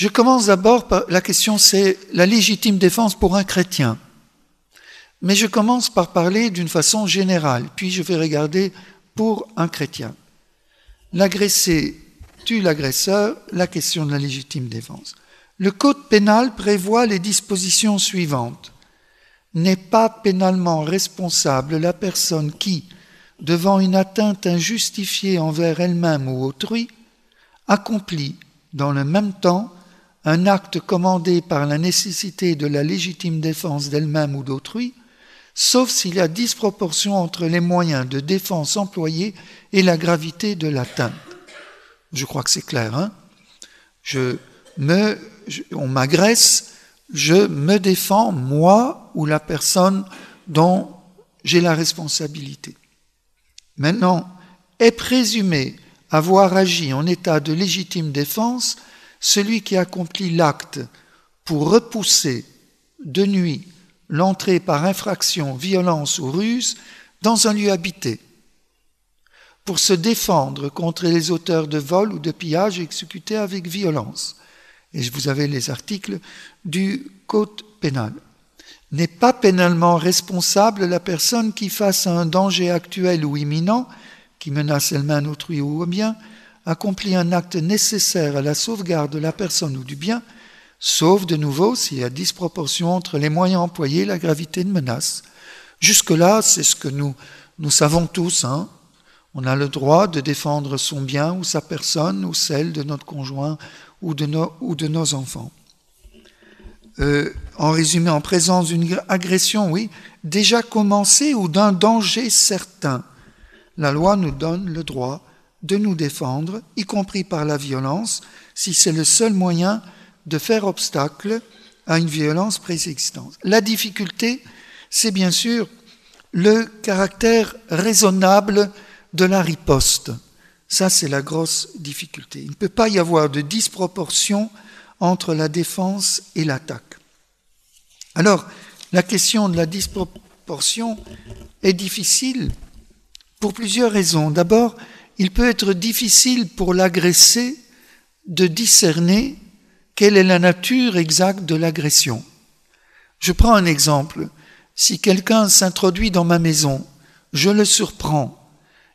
Je commence d'abord par la question, c'est la légitime défense pour un chrétien. Mais je commence par parler d'une façon générale, puis je vais regarder pour un chrétien. L'agressé tue l'agresseur, la question de la légitime défense. Le Code pénal prévoit les dispositions suivantes. N'est pas pénalement responsable la personne qui, devant une atteinte injustifiée envers elle-même ou autrui, accomplit dans le même temps un acte commandé par la nécessité de la légitime défense d'elle-même ou d'autrui, sauf s'il y a disproportion entre les moyens de défense employés et la gravité de l'atteinte. Je crois que c'est clair. Hein je me, on m'agresse, je me défends, moi ou la personne dont j'ai la responsabilité. Maintenant, est présumé avoir agi en état de légitime défense celui qui accomplit l'acte pour repousser de nuit l'entrée par infraction, violence ou ruse dans un lieu habité, pour se défendre contre les auteurs de vol ou de pillage exécutés avec violence. Et vous avez les articles du Code pénal. N'est pas pénalement responsable la personne qui, face à un danger actuel ou imminent, qui menace elle-même autrui ou bien, accomplit un acte nécessaire à la sauvegarde de la personne ou du bien, sauf de nouveau s'il y a disproportion entre les moyens employés et la gravité de menace. Jusque-là, c'est ce que nous, nous savons tous. Hein. On a le droit de défendre son bien ou sa personne ou celle de notre conjoint ou de nos, enfants. Euh, en résumé, en présence d'une agression, oui, déjà commencée ou d'un danger certain, la loi nous donne le droit de nous défendre, y compris par la violence, si c'est le seul moyen de faire obstacle à une violence préexistante. La difficulté, c'est bien sûr le caractère raisonnable de la riposte. Ça, c'est la grosse difficulté. Il ne peut pas y avoir de disproportion entre la défense et l'attaque. Alors, la question de la disproportion est difficile pour plusieurs raisons. D'abord, il peut être difficile pour l'agressé de discerner quelle est la nature exacte de l'agression. Je prends un exemple. Si quelqu'un s'introduit dans ma maison, je le surprends,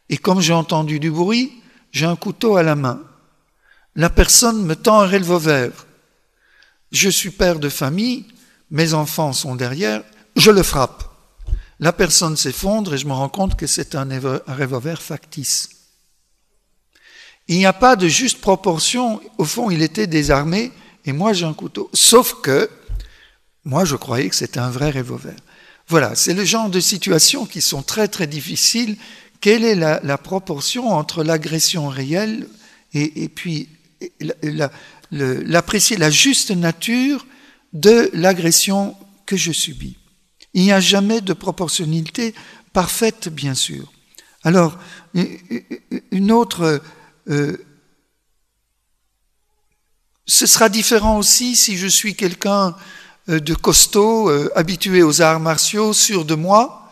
et comme j'ai entendu du bruit, j'ai un couteau à la main. La personne me tend un revolver. Je suis père de famille, mes enfants sont derrière, je le frappe. La personne s'effondre et je me rends compte que c'est un revolver factice. Il n'y a pas de juste proportion. Au fond, il était désarmé et moi j'ai un couteau. Sauf que moi je croyais que c'était un vrai revolver. Voilà, c'est le genre de situations qui sont très très difficiles. Quelle est la, proportion entre l'agression réelle et, puis l'apprécier la, la juste nature de l'agression que je subis? Il n'y a jamais de proportionnalité parfaite, bien sûr. Alors, une autre euh, ce sera différent aussi si je suis quelqu'un euh, de costaud, euh, habitué aux arts martiaux, sûr de moi,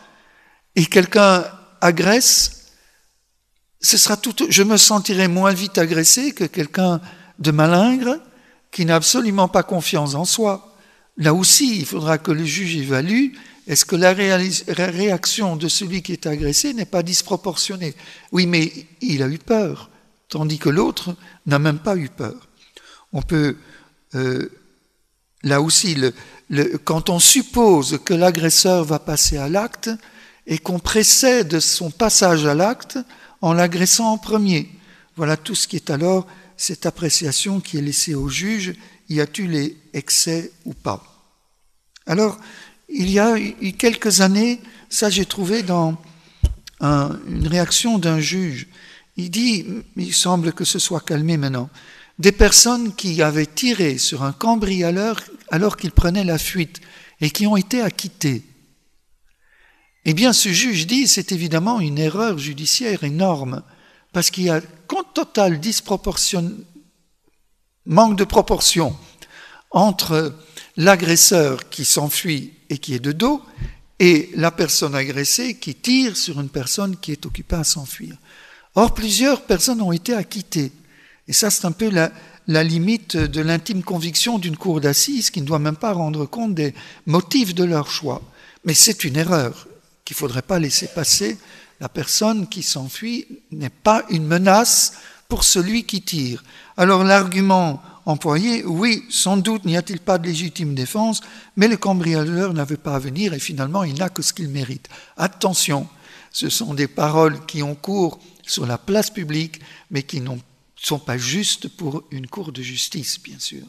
et quelqu'un agresse, ce sera tout, je me sentirai moins vite agressé que quelqu'un de malingre qui n'a absolument pas confiance en soi. Là aussi, il faudra que le juge évalue est-ce que la réaction de celui qui est agressé n'est pas disproportionnée? Oui, mais il a eu peur tandis que l'autre n'a même pas eu peur. On peut, euh, là aussi, quand on suppose que l'agresseur va passer à l'acte et qu'on précède son passage à l'acte en l'agressant en premier, voilà tout ce qui est alors cette appréciation qui est laissée au juge, y a-t-il les excès ou pas Alors, il y a quelques années, ça j'ai trouvé dans une réaction d'un juge il dit, il semble que ce soit calmé maintenant, des personnes qui avaient tiré sur un cambrioleur alors qu'il prenait la fuite et qui ont été acquittées. Eh bien, ce juge dit, c'est évidemment une erreur judiciaire énorme, parce qu'il y a compte total disproportion, manque de proportion entre l'agresseur qui s'enfuit et qui est de dos et la personne agressée qui tire sur une personne qui est occupée à s'enfuir. Or, plusieurs personnes ont été acquittées. Et ça, c'est un peu la limite de l'intime conviction d'une cour d'assises qui ne doit même pas rendre compte des motifs de leur choix. Mais c'est une erreur qu'il ne faudrait pas laisser passer. La personne qui s'enfuit n'est pas une menace pour celui qui tire. Alors l'argument employé, oui, sans doute n'y a-t-il pas de légitime défense, mais le cambrioleur n'avait pas à venir et finalement il n'a que ce qu'il mérite. Attention, ce sont des paroles qui ont cours sur la place publique, mais qui ne sont pas justes pour une cour de justice, bien sûr.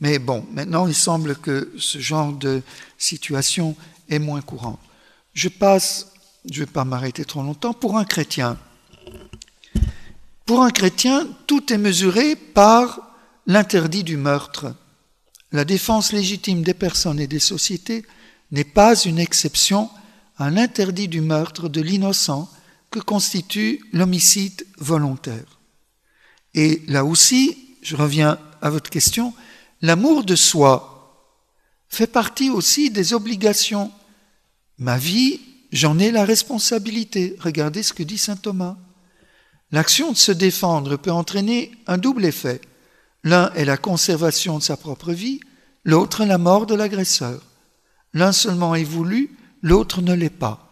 Mais bon, maintenant il semble que ce genre de situation est moins courant. Je passe, je ne vais pas m'arrêter trop longtemps, pour un chrétien. Pour un chrétien, tout est mesuré par l'interdit du meurtre. La défense légitime des personnes et des sociétés n'est pas une exception à l'interdit du meurtre de l'innocent que constitue l'homicide volontaire. Et là aussi, je reviens à votre question, l'amour de soi fait partie aussi des obligations. Ma vie, j'en ai la responsabilité. Regardez ce que dit Saint Thomas. L'action de se défendre peut entraîner un double effet. L'un est la conservation de sa propre vie, l'autre la mort de l'agresseur. L'un seulement est voulu, l'autre ne l'est pas.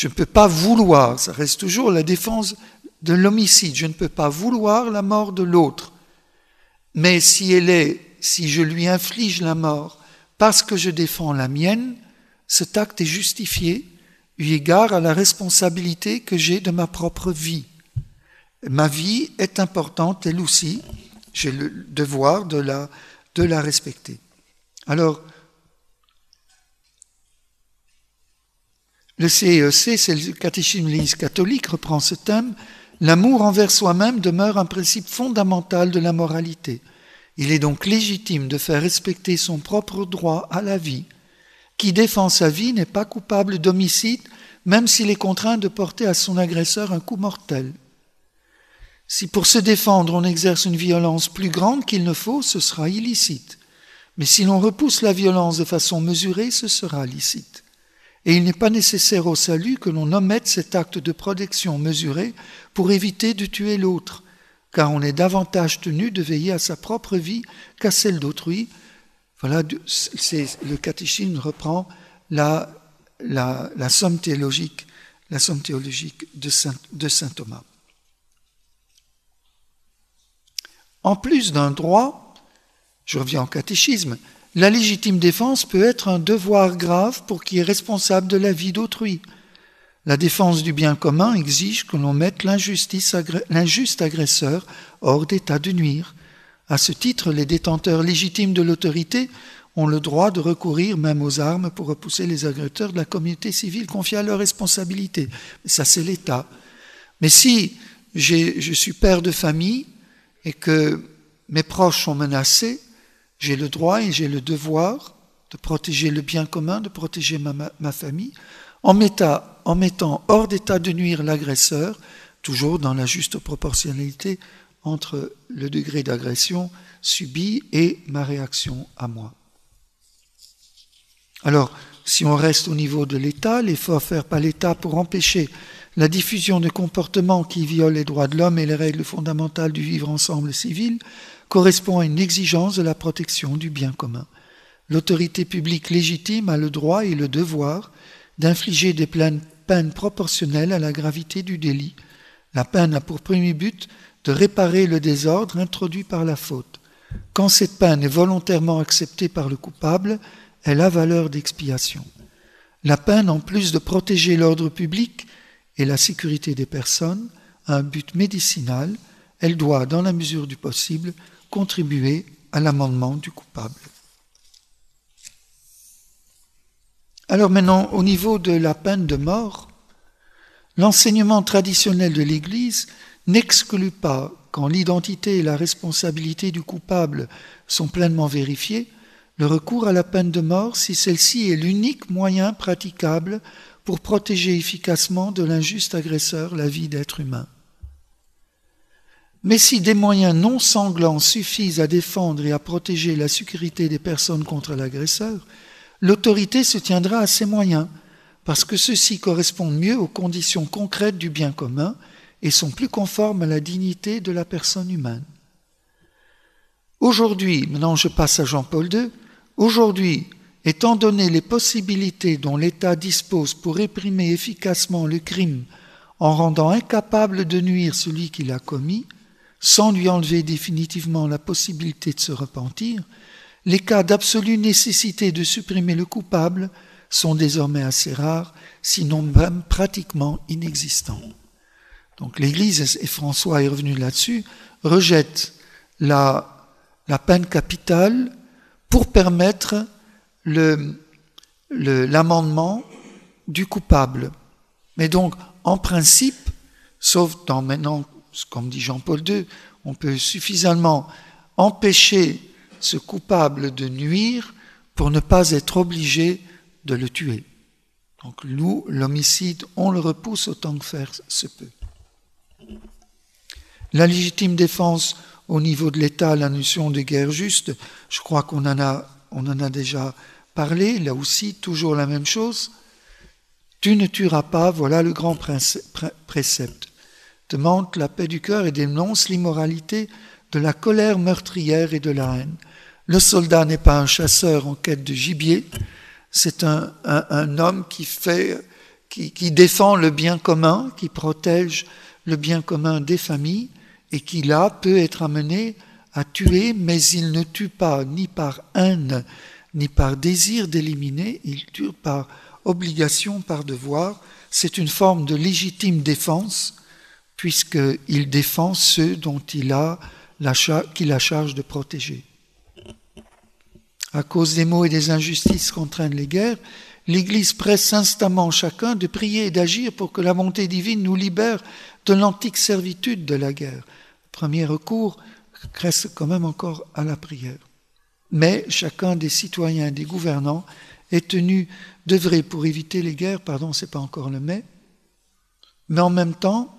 Je ne peux pas vouloir, ça reste toujours la défense de l'homicide, je ne peux pas vouloir la mort de l'autre. Mais si elle est, si je lui inflige la mort parce que je défends la mienne, cet acte est justifié eu égard à la responsabilité que j'ai de ma propre vie. Ma vie est importante, elle aussi. J'ai le devoir de la, de la respecter. Alors, le CEC, c'est le catéchisme de l'Église catholique, reprend ce thème. L'amour envers soi-même demeure un principe fondamental de la moralité. Il est donc légitime de faire respecter son propre droit à la vie. Qui défend sa vie n'est pas coupable d'homicide, même s'il est contraint de porter à son agresseur un coup mortel. Si pour se défendre on exerce une violence plus grande qu'il ne faut, ce sera illicite. Mais si l'on repousse la violence de façon mesurée, ce sera licite. Et il n'est pas nécessaire au salut que l'on omette cet acte de protection mesuré pour éviter de tuer l'autre, car on est davantage tenu de veiller à sa propre vie qu'à celle d'autrui. Voilà, le catéchisme reprend la, somme théologique de saint, de saint Thomas. En plus d'un droit, je reviens au catéchisme, la légitime défense peut être un devoir grave pour qui est responsable de la vie d'autrui. La défense du bien commun exige que l'on mette l'injuste agresseur hors d'état de nuire. À ce titre, les détenteurs légitimes de l'autorité ont le droit de recourir même aux armes pour repousser les agresseurs de la communauté civile confiée à leur responsabilité. Ça, c'est l'État. Mais si je suis père de famille, et que mes proches sont menacés, j'ai le droit et j'ai le devoir de protéger le bien commun, de protéger ma, famille, en mettant, en mettant hors d'état de nuire l'agresseur, toujours dans la juste proportionnalité entre le degré d'agression subi et ma réaction à moi. Alors, si on reste au niveau de l'État, l'effort fait par l'État pour empêcher la diffusion de comportements qui violent les droits de l'homme et les règles fondamentales du vivre ensemble civil correspond à une exigence de la protection du bien commun. L'autorité publique légitime a le droit et le devoir d'infliger des peines proportionnelles à la gravité du délit. La peine a pour premier but de réparer le désordre introduit par la faute. Quand cette peine est volontairement acceptée par le coupable, elle a valeur d'expiation. La peine, en plus de protéger l'ordre public, et la sécurité des personnes a un but médicinal, elle doit, dans la mesure du possible, contribuer à l'amendement du coupable. Alors maintenant, au niveau de la peine de mort, l'enseignement traditionnel de l'Église n'exclut pas, quand l'identité et la responsabilité du coupable sont pleinement vérifiées, le recours à la peine de mort si celle-ci est l'unique moyen praticable pour protéger efficacement de l'injuste agresseur la vie d'être humain. Mais si des moyens non sanglants suffisent à défendre et à protéger la sécurité des personnes contre l'agresseur, l'autorité se tiendra à ces moyens, parce que ceux-ci correspondent mieux aux conditions concrètes du bien commun et sont plus conformes à la dignité de la personne humaine. Aujourd'hui, maintenant je passe à Jean-Paul II, aujourd'hui, étant donné les possibilités dont l'État dispose pour réprimer efficacement le crime en rendant incapable de nuire celui qui l'a commis, sans lui enlever définitivement la possibilité de se repentir, les cas d'absolue nécessité de supprimer le coupable sont désormais assez rares, sinon même pratiquement inexistants. Donc l'Église, et François est revenu là-dessus, rejette la peine capitale pour permettre l'amendement du coupable. Mais donc, en principe, sauf dans maintenant, comme dit Jean-Paul II, on peut suffisamment empêcher ce coupable de nuire pour ne pas être obligé de le tuer. Donc nous, l'homicide, on le repousse autant que faire se peut. La légitime défense au niveau de l'État la notion de guerre juste. Je crois qu'on en a, en a déjà parlé. Là aussi, toujours la même chose. Tu ne tueras pas, voilà le grand précepte. Demande la paix du cœur et dénonce l'immoralité de la colère meurtrière et de la haine. Le soldat n'est pas un chasseur en quête de gibier, c'est un, homme qui fait, qui défend le bien commun, qui protège le bien commun des familles, et qui là peut être amené à tuer, mais il ne tue pas ni par haine, ni par désir d'éliminer, il tue par obligation, par devoir. C'est une forme de légitime défense, puisqu'il défend ceux dont il a la, charge de protéger. À cause des maux et des injustices qu'entraînent les guerres, l'Église presse instamment chacun de prier et d'agir pour que la bonté divine nous libère de l'antique servitude de la guerre premier recours reste quand même encore à la prière. Mais chacun des citoyens et des gouvernants est tenu d'œuvrer pour éviter les guerres, pardon, c'est pas encore le mais, mais en même temps,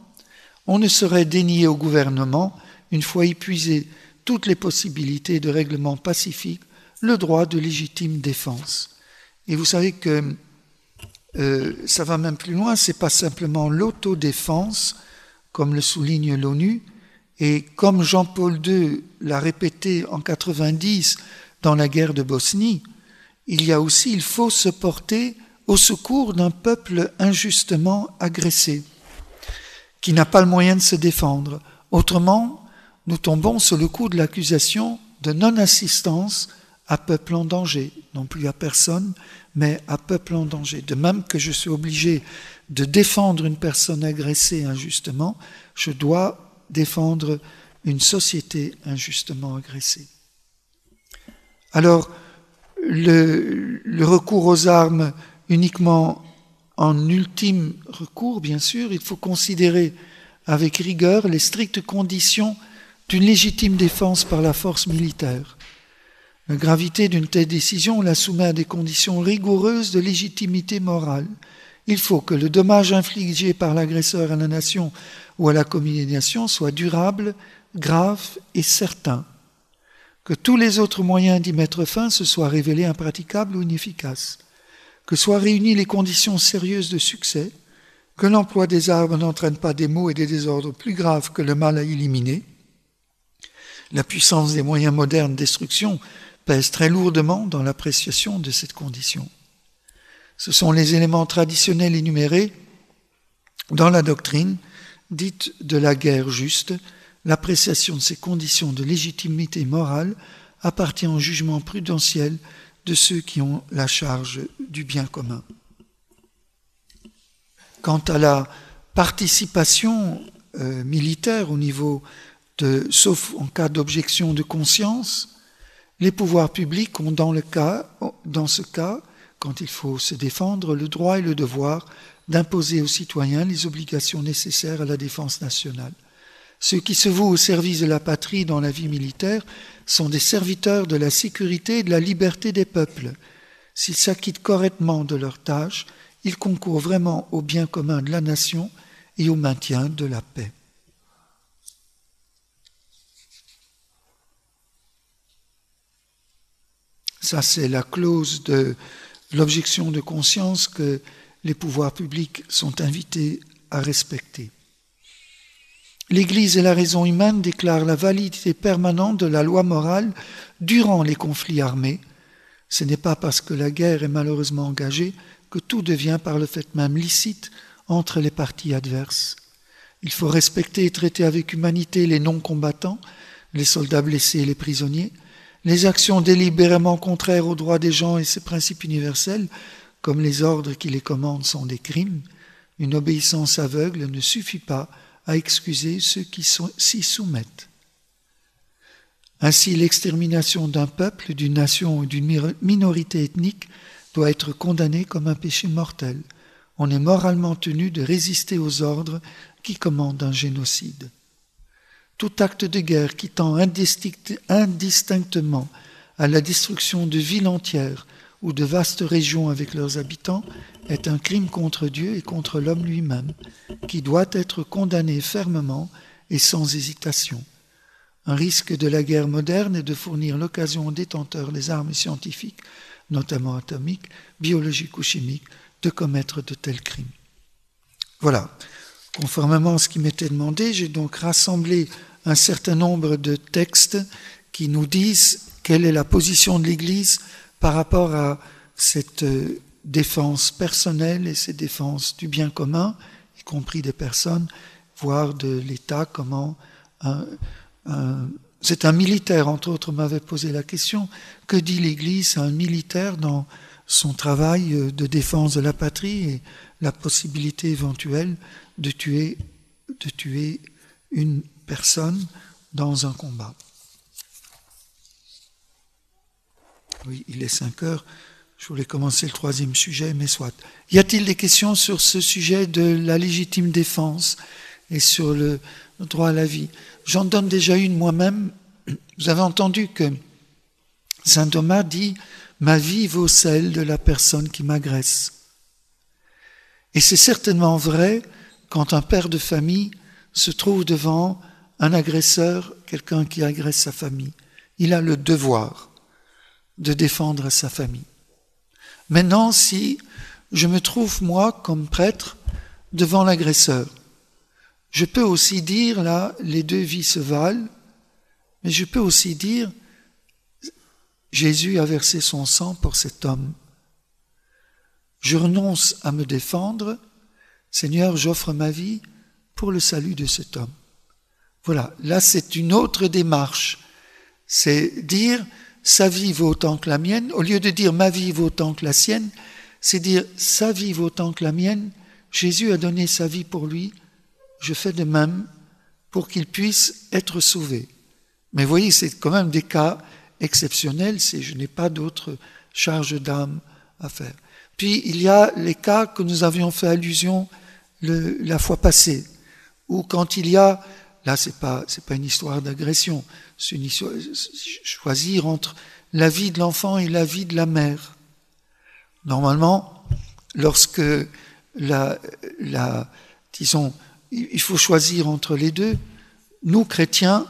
on ne saurait dénier au gouvernement, une fois épuisé toutes les possibilités de règlement pacifique, le droit de légitime défense. Et vous savez que euh, ça va même plus loin, c'est pas simplement l'autodéfense, comme le souligne l'ONU, et comme Jean-Paul II l'a répété en 90 dans la guerre de Bosnie, il y a aussi, il faut se porter au secours d'un peuple injustement agressé, qui n'a pas le moyen de se défendre. Autrement, nous tombons sous le coup de l'accusation de non-assistance à peuple en danger, non plus à personne, mais à peuple en danger. De même que je suis obligé de défendre une personne agressée injustement, je dois défendre une société injustement agressée. Alors, le, recours aux armes uniquement en ultime recours, bien sûr, il faut considérer avec rigueur les strictes conditions d'une légitime défense par la force militaire. La gravité d'une telle décision la soumet à des conditions rigoureuses de légitimité morale. Il faut que le dommage infligé par l'agresseur à la nation ou à la communication soit durable, grave et certain, que tous les autres moyens d'y mettre fin se soient révélés impraticables ou inefficaces, que soient réunies les conditions sérieuses de succès, que l'emploi des armes n'entraîne pas des maux et des désordres plus graves que le mal à éliminer, la puissance des moyens modernes de destruction pèse très lourdement dans l'appréciation de cette condition. Ce sont les éléments traditionnels énumérés dans la doctrine dite de la guerre juste, l'appréciation de ces conditions de légitimité morale appartient au jugement prudentiel de ceux qui ont la charge du bien commun. Quant à la participation euh, militaire au niveau de, sauf en cas d'objection de conscience, les pouvoirs publics ont dans, ce cas, quand il faut se défendre, le droit et le devoir d'imposer aux citoyens les obligations nécessaires à la défense nationale. Ceux qui se vouent au service de la patrie dans la vie militaire sont des serviteurs de la sécurité et de la liberté des peuples. S'ils s'acquittent correctement de leurs tâches, ils concourent vraiment au bien commun de la nation et au maintien de la paix. Ça, c'est la clause de l'objection de conscience que les pouvoirs publics sont invités à respecter. L'Église et la raison humaine déclarent la validité permanente de la loi morale durant les conflits armés. Ce n'est pas parce que la guerre est malheureusement engagée que tout devient par le fait même licite entre les parties adverses. Il faut respecter et traiter avec humanité les non-combattants, les soldats blessés et les prisonniers. Les actions délibérément contraires aux droits des gens et ses principes universels, comme les ordres qui les commandent, sont des crimes. Une obéissance aveugle ne suffit pas à excuser ceux qui s'y soumettent. Ainsi, l'extermination d'un peuple, d'une nation ou d'une minorité ethnique doit être condamnée comme un péché mortel. On est moralement tenu de résister aux ordres qui commandent un génocide. Tout acte de guerre qui tend indistinctement à la destruction de villes entières ou de vastes régions avec leurs habitants est un crime contre Dieu et contre l'homme lui-même, qui doit être condamné fermement et sans hésitation. Un risque de la guerre moderne est de fournir l'occasion aux détenteurs des armes scientifiques, notamment atomiques, biologiques ou chimiques, de commettre de tels crimes. Voilà. Conformément à ce qui m'était demandé, j'ai donc rassemblé un certain nombre de textes qui nous disent quelle est la position de l'Église par rapport à cette euh, défense personnelle et cette défense du bien commun, y compris des personnes, voire de l'État, comment c'est un militaire, entre autres, m'avait posé la question, que dit l'Église à un militaire dans son travail euh, de défense de la patrie et la possibilité éventuelle de tuer une personne dans un combat? Oui, il est 5 heures. Je voulais commencer le troisième sujet, mais soit. Y a-t-il des questions sur ce sujet de la légitime défense et sur le droit à la vie? J'en donne déjà une moi-même. Vous avez entendu que Saint Thomas dit Ma vie vaut celle de la personne qui m'agresse. Et c'est certainement vrai quand un père de famille se trouve devant un agresseur, quelqu'un qui agresse sa famille. Il a le devoir de défendre sa famille. Maintenant, si je me trouve, moi, comme prêtre, devant l'agresseur, je peux aussi dire, là, les deux vies se valent, mais je peux aussi dire, Jésus a versé son sang pour cet homme. Je renonce à me défendre, Seigneur, j'offre ma vie pour le salut de cet homme. Voilà, là c'est une autre démarche. C'est dire, sa vie vaut autant que la mienne, au lieu de dire ma vie vaut autant que la sienne, c'est dire sa vie vaut autant que la mienne, Jésus a donné sa vie pour lui, je fais de même pour qu'il puisse être sauvé. Mais voyez, c'est quand même des cas exceptionnels, c'est je n'ai pas d'autre charge d'âme à faire. Puis il y a les cas que nous avions fait allusion la fois passée, où quand il y a Là, c'est pas c'est pas une histoire d'agression. C'est une histoire choisir entre la vie de l'enfant et la vie de la mère. Normalement, lorsque la, la disons, il faut choisir entre les deux. Nous chrétiens,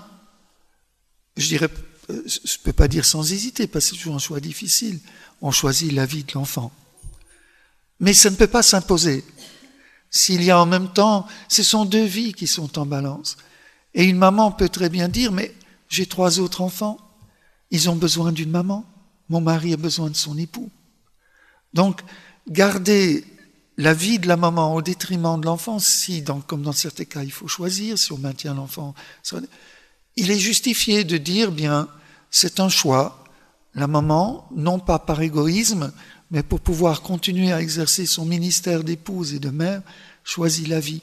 je dirais, je peux pas dire sans hésiter parce que c'est toujours un choix difficile. On choisit la vie de l'enfant, mais ça ne peut pas s'imposer. S'il y a en même temps, ce sont deux vies qui sont en balance. Et une maman peut très bien dire, mais j'ai trois autres enfants, ils ont besoin d'une maman, mon mari a besoin de son époux. Donc, garder la vie de la maman au détriment de l'enfant, si, comme dans certains cas, il faut choisir, si on maintient l'enfant, il est justifié de dire, bien, c'est un choix. La maman, non pas par égoïsme, mais pour pouvoir continuer à exercer son ministère d'épouse et de mère, choisit la vie.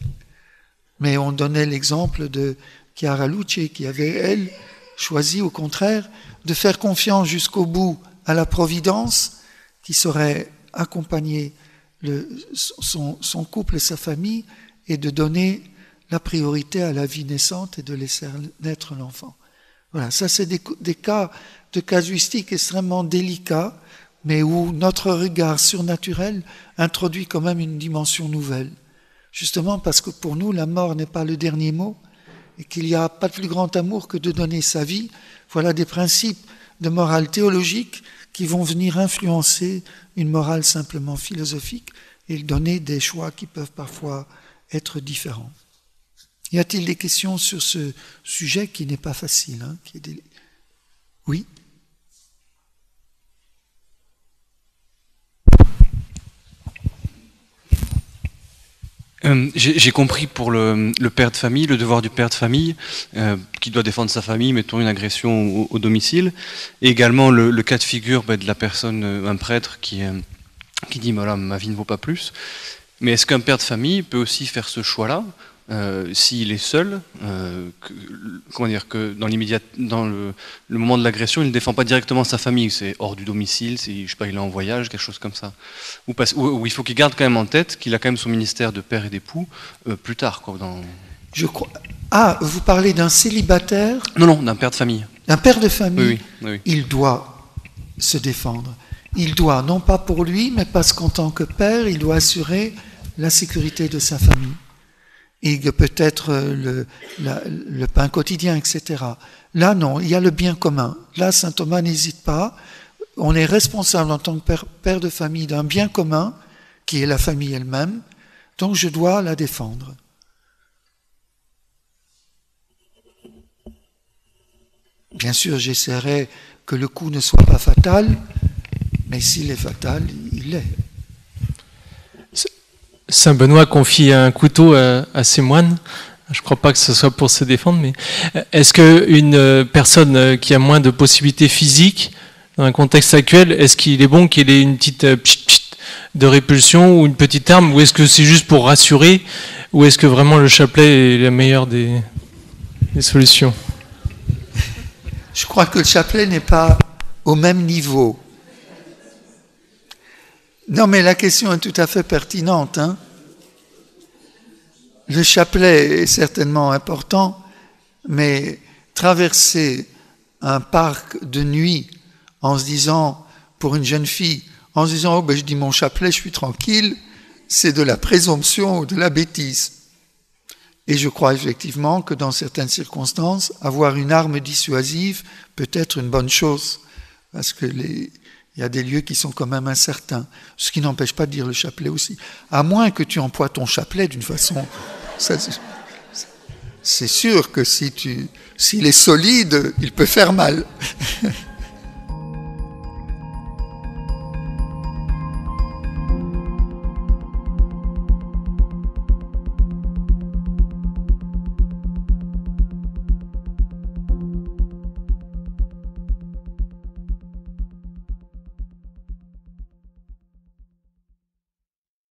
Mais on donnait l'exemple de Qui avait, elle, choisi au contraire de faire confiance jusqu'au bout à la Providence, qui saurait accompagner son, couple et sa famille, et de donner la priorité à la vie naissante et de laisser naître l'enfant. Voilà, ça c'est des, des, cas de casuistique extrêmement délicats, mais où notre regard surnaturel introduit quand même une dimension nouvelle. Justement parce que pour nous, la mort n'est pas le dernier mot, et qu'il n'y a pas de plus grand amour que de donner sa vie, voilà des principes de morale théologique qui vont venir influencer une morale simplement philosophique et donner des choix qui peuvent parfois être différents. Y a-t-il des questions sur ce sujet qui n'est pas facile hein, Oui? Euh, j'ai compris pour le, père de famille, le devoir du père de famille, euh, qui doit défendre sa famille, mettons une agression au, domicile, et également le, cas de figure ben, de la personne, euh, un prêtre qui, qui dit voilà, ma vie ne vaut pas plus. Mais est-ce qu'un père de famille peut aussi faire ce choix-là? Euh, s'il est seul, euh, comment dire que dans l'immédiat, dans le, moment de l'agression, il ne défend pas directement sa famille, c'est hors du domicile, je sais pas, il est en voyage, quelque chose comme ça. Ou, ou, il faut qu'il garde quand même en tête qu'il a quand même son ministère de père et d'époux euh, plus tard, quoi. Dans... Je crois. Ah, vous parlez d'un célibataire? Non, non, d'un père de famille. Un père de famille? Oui, il doit se défendre. Il doit, non pas pour lui, mais parce qu'en tant que père, il doit assurer la sécurité de sa famille et peut-être le, le, pain quotidien, etc. Là, non, il y a le bien commun. Là, saint Thomas n'hésite pas. On est responsable en tant que père, père de famille d'un bien commun, qui est la famille elle-même, donc je dois la défendre. Bien sûr, j'essaierai que le coup ne soit pas fatal, mais s'il est fatal, il l'est. Saint Benoît confie un couteau à, ses moines. Je ne crois pas que ce soit pour se défendre, mais euh, est-ce qu'une euh, personne euh, qui a moins de possibilités physiques, dans un contexte actuel, est-ce qu'il est bon qu'il ait une petite de répulsion ou une petite arme, ou est-ce que c'est juste pour rassurer, ou est-ce que vraiment le chapelet est la meilleure des solutions? Je crois que le chapelet n'est pas au même niveau. Non, mais la question est tout à fait pertinente. Hein. le chapelet est certainement important, mais traverser un parc de nuit en se disant, pour une jeune fille, en se disant, oh ben je dis mon chapelet, je suis tranquille, c'est de la présomption ou de la bêtise. Et je crois effectivement que dans certaines circonstances, avoir une arme dissuasive peut être une bonne chose, parce que les, il y a des lieux qui sont quand même incertains, ce qui n'empêche pas de dire le chapelet aussi. À moins que tu emploies ton chapelet d'une façon... C'est sûr que si tu, s'il est solide, il peut faire mal.